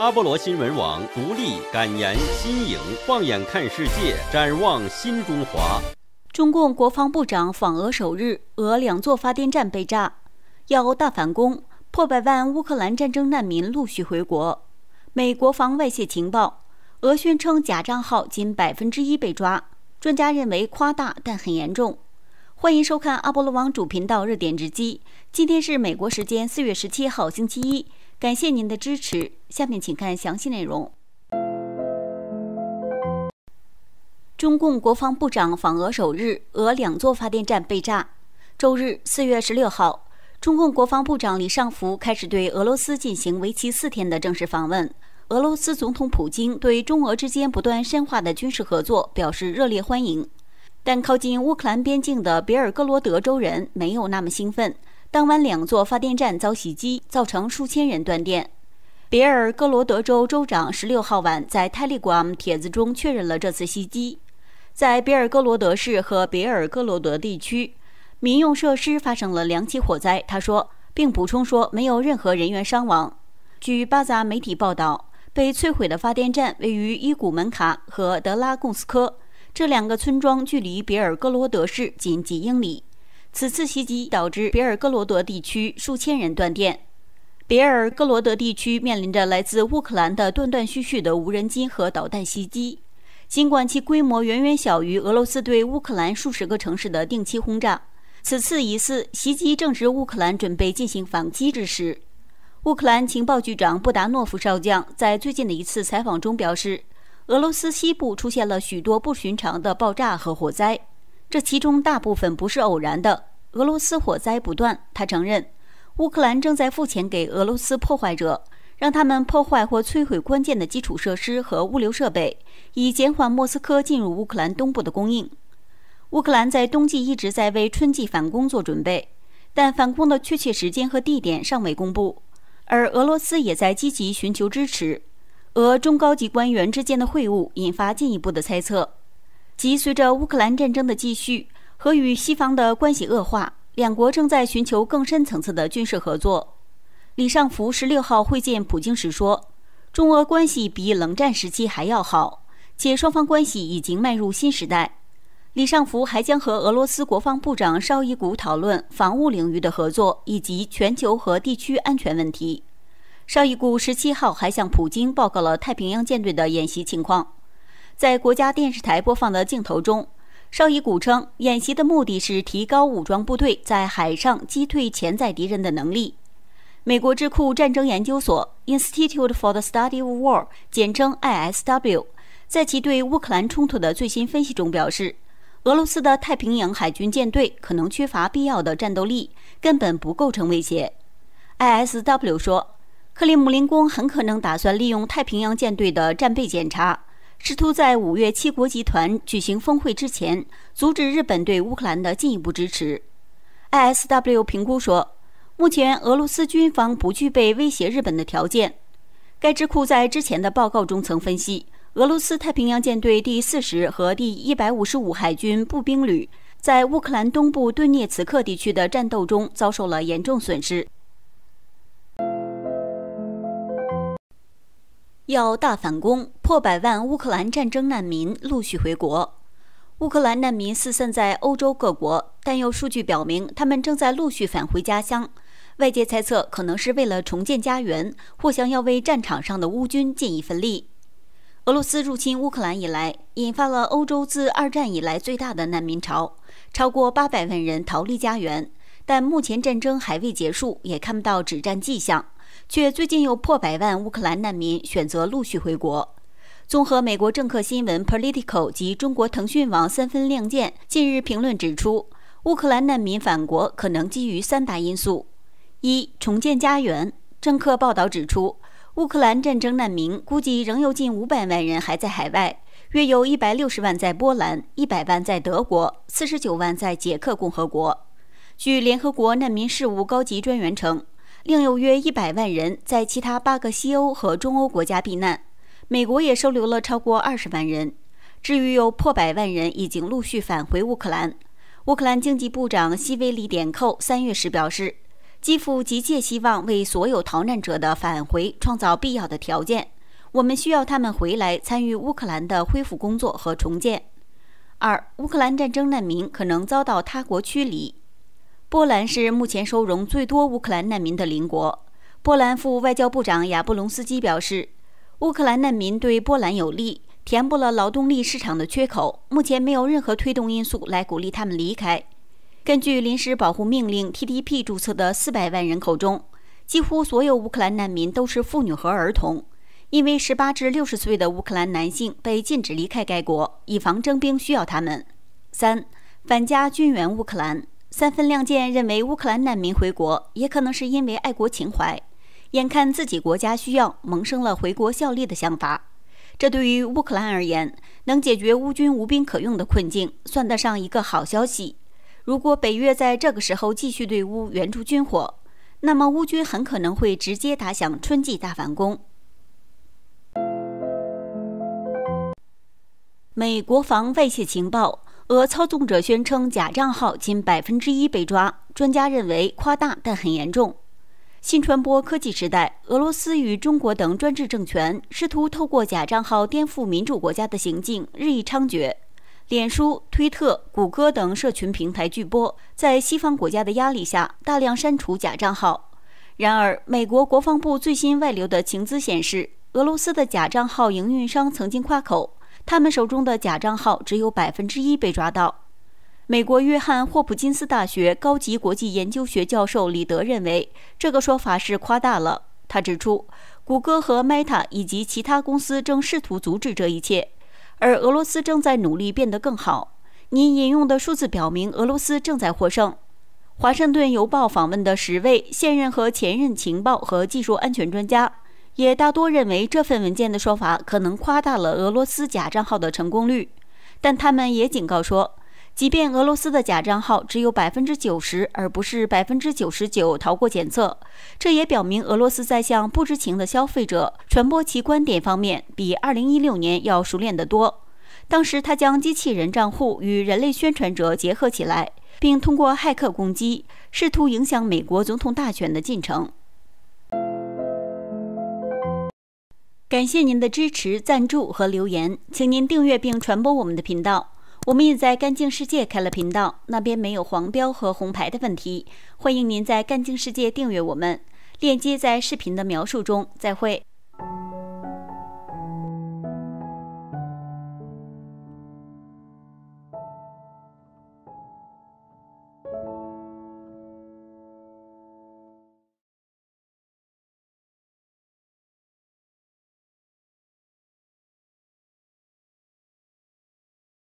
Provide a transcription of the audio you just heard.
阿波罗新闻网独立、敢言、新颖，放眼看世界，展望新中华。中共国防部长访俄首日，俄两座发电站被炸，要大反攻，破百万乌克兰战争难民陆续回国。美国防外泄情报，俄宣称假账号仅百分之一被抓，专家认为夸大但很严重。欢迎收看阿波罗网主频道热点直击，今天是美国时间四月十七号星期一。感谢您的支持，下面请看详细内容。中共国防部长访俄首日，俄两座发电站被炸。周日，四月十六号，中共国防部长李尚福开始对俄罗斯进行为期四天的正式访问。俄罗斯总统普京对中俄之间不断深化的军事合作表示热烈欢迎，但靠近乌克兰边境的别尔哥罗德州人没有那么兴奋。当晚，两座发电站遭袭击，造成数千人断电。别尔哥罗德州州长十六号晚在 Telegram 帖子中确认了这次袭击。在别尔哥罗德市和别尔哥罗德地区，民用设施发生了两起火灾。他说，并补充说，没有任何人员伤亡。据巴扎媒体报道，被摧毁的发电站位于伊古门卡和德拉贡斯科这两个村庄，距离别尔哥罗德市仅几英里。此次袭击导致别尔哥罗德地区数千人断电。别尔哥罗德地区面临着来自乌克兰的断断续续的无人机和导弹袭击，尽管其规模远远小于俄罗斯对乌克兰数十个城市的定期轰炸。此次疑似袭击正值乌克兰准备进行反击之时。乌克兰情报局长布达诺夫少将在最近的一次采访中表示，俄罗斯西部出现了许多不寻常的爆炸和火灾。这其中大部分不是偶然的。俄罗斯火灾不断，他承认，乌克兰正在付钱给俄罗斯破坏者，让他们破坏或摧毁关键的基础设施和物流设备，以减缓莫斯科进入乌克兰东部的供应。乌克兰在冬季一直在为春季反攻做准备，但反攻的确切时间和地点尚未公布。而俄罗斯也在积极寻求支持。俄中高级官员之间的会晤引发进一步的猜测。即随着乌克兰战争的继续和与西方的关系恶化，两国正在寻求更深层次的军事合作。李尚福十六号会见普京时说：“中俄关系比冷战时期还要好，且双方关系已经迈入新时代。”李尚福还将和俄罗斯国防部长绍伊古讨论防务领域的合作以及全球和地区安全问题。绍伊古十七号还向普京报告了太平洋舰队的演习情况。在国家电视台播放的镜头中，绍伊古称，演习的目的是提高武装部队在海上击退潜在敌人的能力。美国智库战争研究所 （Institute for the Study of War） 简称 ISW，在其对乌克兰冲突的最新分析中表示，俄罗斯的太平洋海军舰队可能缺乏必要的战斗力，根本不构成威胁。ISW 说，克里姆林宫很可能打算利用太平洋舰队的战备检查。试图在五月七国集团举行峰会之前阻止日本对乌克兰的进一步支持。ISW 评估说，目前俄罗斯军方不具备威胁日本的条件。该智库在之前的报告中曾分析，俄罗斯太平洋舰队第四十和第一百五十五海军步兵旅在乌克兰东部顿涅茨克地区的战斗中遭受了严重损失。要大反攻，破百万乌克兰战争难民陆续回国。乌克兰难民四散在欧洲各国，但有数据表明他们正在陆续返回家乡。外界猜测，可能是为了重建家园，或想要为战场上的乌军尽一份力。俄罗斯入侵乌克兰以来，引发了欧洲自二战以来最大的难民潮，超过八百万人逃离家园。但目前战争还未结束，也看不到止战迹象。却最近又破百万乌克兰难民选择陆续回国。综合美国政客新闻 Political 及中国腾讯网三分亮剑近日评论指出，乌克兰难民返国可能基于三大因素：一、重建家园。政客报道指出，乌克兰战争难民估计仍有近五百万人还在海外，约有一百六十万在波兰，一百万在德国，四十九万在捷克共和国。据联合国难民事务高级专员称。另有约一百万人在其他八个西欧和中欧国家避难，美国也收留了超过二十万人。至于有破百万人已经陆续返回乌克兰，乌克兰经济部长西维里点寇三月时表示，基辅急切希望为所有逃难者的返回创造必要的条件。我们需要他们回来参与乌克兰的恢复工作和重建。二、乌克兰战争难民可能遭到他国驱离。波兰是目前收容最多乌克兰难民的邻国。波兰副外交部长亚布隆斯基表示，乌克兰难民对波兰有利，填补了劳动力市场的缺口。目前没有任何推动因素来鼓励他们离开。根据临时保护命令 （TDP） 注册的四百万人口中，几乎所有乌克兰难民都是妇女和儿童。因为十八至六十岁的乌克兰男性被禁止离开该国，以防征兵需要他们。三、返家军援乌克兰。三分亮剑认为，乌克兰难民回国也可能是因为爱国情怀，眼看自己国家需要，萌生了回国效力的想法。这对于乌克兰而言，能解决乌军无兵可用的困境，算得上一个好消息。如果北约在这个时候继续对乌援助军火，那么乌军很可能会直接打响春季大反攻。美国防外泄情报，俄操纵者宣称假账号仅百分之一被抓，专家认为夸大但很严重。新传播科技时代，俄罗斯与中国等专制政权试图透过假账号颠覆民主国家的行径日益猖獗。脸书、推特、谷歌等社群平台巨波，在西方国家的压力下大量删除假账号。然而，美国国防部最新外流的情资显示，俄罗斯的假账号营运商曾经夸口。他们手中的假账号只有百分之一被抓到。美国约翰霍普金斯大学高级国际研究学教授李德认为，这个说法是夸大了。他指出，谷歌和 Meta 以及其他公司正试图阻止这一切，而俄罗斯正在努力变得更好。你引用的数字表明，俄罗斯正在获胜。华盛顿邮报访问的十位现任和前任情报和技术安全专家。也大多认为这份文件的说法可能夸大了俄罗斯假账号的成功率，但他们也警告说，即便俄罗斯的假账号只有百分之九十，而不是百分之九十九逃过检测，这也表明俄罗斯在向不知情的消费者传播其观点方面比二零一六年要熟练得多。当时他将机器人账户与人类宣传者结合起来，并通过骇客攻击试图影响美国总统大选的进程。感谢您的支持、赞助和留言，请您订阅并传播我们的频道。我们也在干净世界开了频道，那边没有黄标和红牌的问题。欢迎您在干净世界订阅我们，链接在视频的描述中。再会。